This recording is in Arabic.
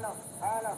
حاله حاله